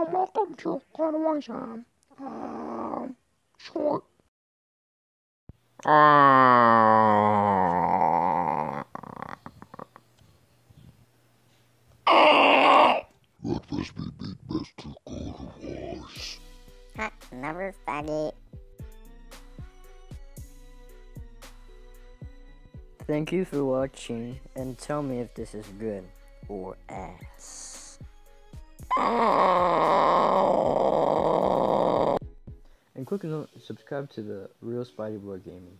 Um, welcome to Clone Time. Um, short. That must be Big Master God of Wars. Ha, never forget. Thank you for watching and tell me if this is good or ass. And click on subscribe to the Real Spidey Boy Gaming.